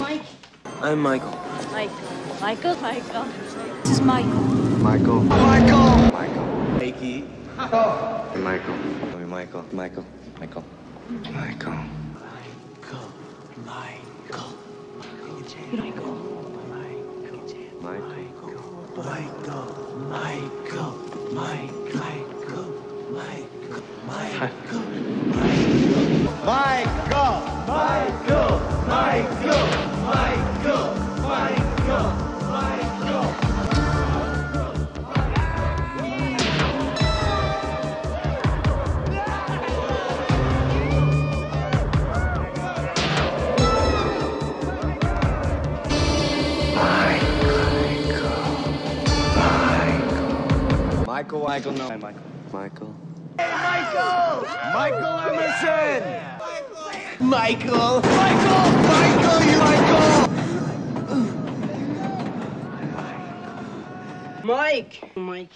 Mike. I'm Michael. Michael. Michael. Michael. This is Michael. Michael. Michael. Michael. Mikey. Oh. Michael. Michael. Michael. Michael. Michael. Michael. Michael. Michael. Michael. Michael. Michael. Michael. Michael. Michael. Michael. No. Michael. Michael. Michael. Michael Emerson. Michael. Michael. Michael. Michael, you Michael. Michael! Mike. Mike.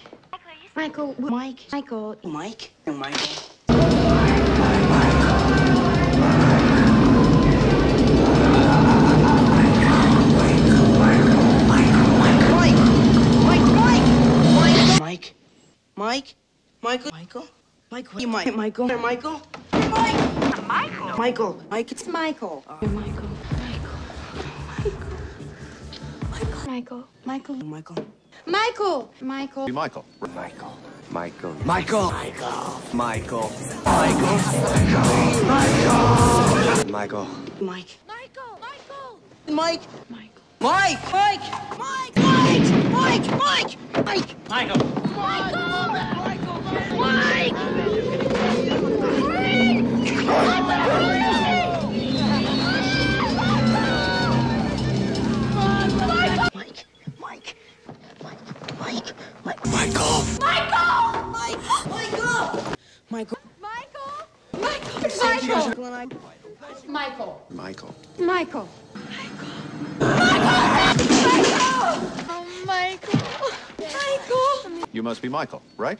Michael. Mike. Michael. Mike. Michael. Mike. Michael. Michael. Michael. You Mike. Michael. Michael. Mike. Michael. Michael. Mike. It's Michael. Michael. Michael. Michael. Michael. Michael. Michael. Michael. Be Michael. Michael. Michael. Michael. Michael. Michael. Michael. Mike. Michael. Michael. Mike. Michael. Mike. Mike. Mike. Mike. Mike. Mike. Mike. Michael. Mike. Mike. Mike. Michael. Michael. Michael. Michael. Michael. Michael. Michael. Michael. You must be Michael, right?